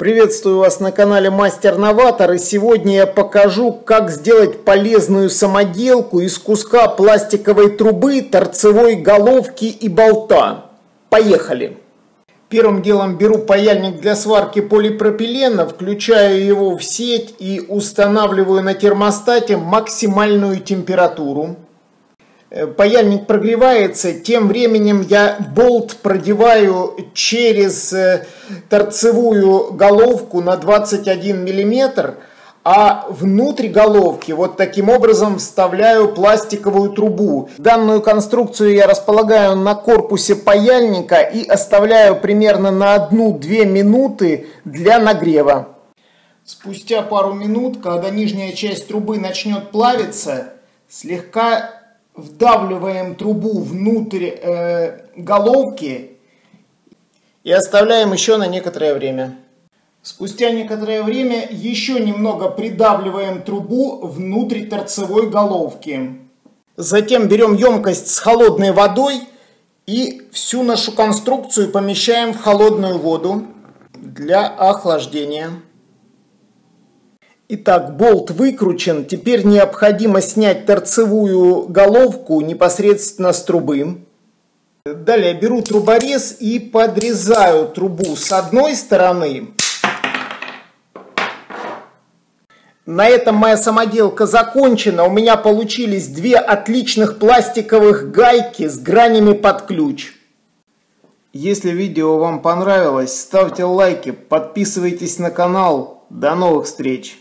Приветствую вас на канале Мастер Новатор и сегодня я покажу, как сделать полезную самоделку из куска пластиковой трубы, торцевой головки и болта. Поехали! Первым делом беру паяльник для сварки полипропилена, включаю его в сеть и устанавливаю на термостате максимальную температуру. Э, паяльник прогревается, тем временем я болт продеваю через э, торцевую головку на 21 миллиметр, а внутрь головки вот таким образом вставляю пластиковую трубу. Данную конструкцию я располагаю на корпусе паяльника и оставляю примерно на 1-2 минуты для нагрева. Спустя пару минут, когда нижняя часть трубы начнет плавиться, слегка вдавливаем трубу внутрь э, головки и оставляем еще на некоторое время. Спустя некоторое время еще немного придавливаем трубу внутрь торцевой головки. Затем берем емкость с холодной водой и всю нашу конструкцию помещаем в холодную воду для охлаждения. Итак, болт выкручен. Теперь необходимо снять торцевую головку непосредственно с трубы. Далее беру труборез и подрезаю трубу с одной стороны. На этом моя самоделка закончена. У меня получились две отличных пластиковых гайки с гранями под ключ. Если видео вам понравилось, ставьте лайки, подписывайтесь на канал. До новых встреч!